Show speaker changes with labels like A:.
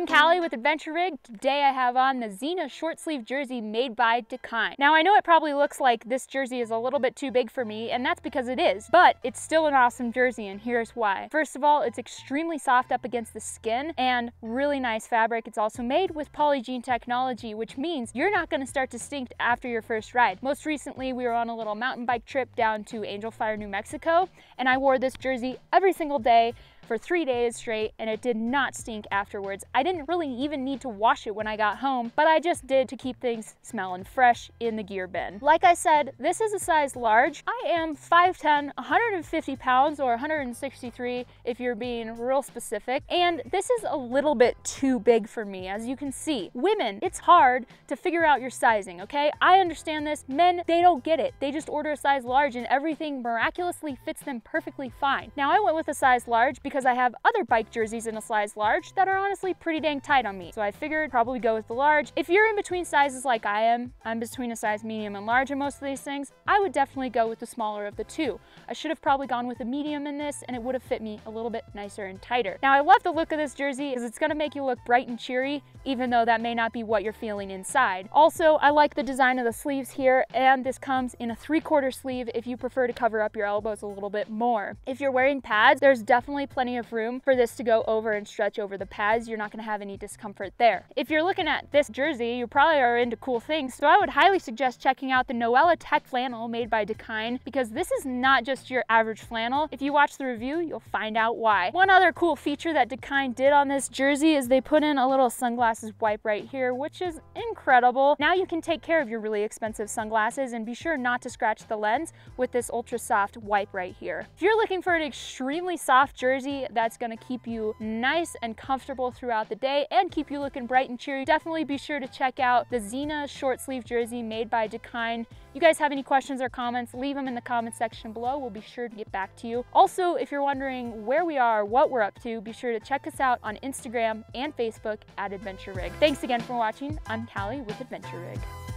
A: I'm Callie with Adventure Rig. Today I have on the Xena short sleeve jersey made by Dakine. Now I know it probably looks like this jersey is a little bit too big for me, and that's because it is, but it's still an awesome jersey, and here's why. First of all, it's extremely soft up against the skin and really nice fabric. It's also made with Polygiene technology, which means you're not gonna start to stink after your first ride. Most recently, we were on a little mountain bike trip down to Angel Fire, New Mexico, and I wore this jersey every single day for three days straight and it did not stink afterwards. I didn't really even need to wash it when I got home, but I just did to keep things smelling fresh in the gear bin. Like I said, this is a size large. I am 5'10", 150 pounds or 163 if you're being real specific, and this is a little bit too big for me, as you can see. Women, it's hard to figure out your sizing, okay? I understand this. Men, they don't get it. They just order a size large and everything miraculously fits them perfectly fine. Now I went with a size large because because I have other bike jerseys in a size large that are honestly pretty dang tight on me. So I figured probably go with the large. If you're in between sizes like I am, I'm between a size medium and large in most of these things, I would definitely go with the smaller of the two. I should have probably gone with a medium in this and it would have fit me a little bit nicer and tighter. Now I love the look of this jersey because it's gonna make you look bright and cheery, even though that may not be what you're feeling inside. Also, I like the design of the sleeves here and this comes in a three quarter sleeve if you prefer to cover up your elbows a little bit more. If you're wearing pads, there's definitely plenty plenty of room for this to go over and stretch over the pads. You're not gonna have any discomfort there. If you're looking at this jersey, you probably are into cool things. So I would highly suggest checking out the Noella Tech flannel made by Dakine because this is not just your average flannel. If you watch the review, you'll find out why. One other cool feature that Dakine did on this jersey is they put in a little sunglasses wipe right here, which is incredible. Now you can take care of your really expensive sunglasses and be sure not to scratch the lens with this ultra soft wipe right here. If you're looking for an extremely soft jersey that's gonna keep you nice and comfortable throughout the day and keep you looking bright and cheery, definitely be sure to check out the Xena short sleeve jersey made by Dakine. You guys have any questions or comments, leave them in the comment section below. We'll be sure to get back to you. Also, if you're wondering where we are, what we're up to, be sure to check us out on Instagram and Facebook at Adventure Rig. Thanks again for watching. I'm Callie with Adventure Rig.